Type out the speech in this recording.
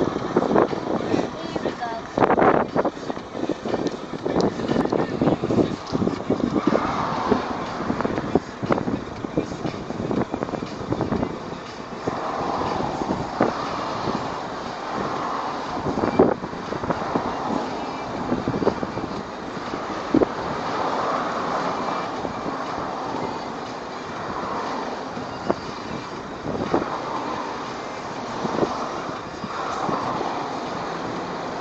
you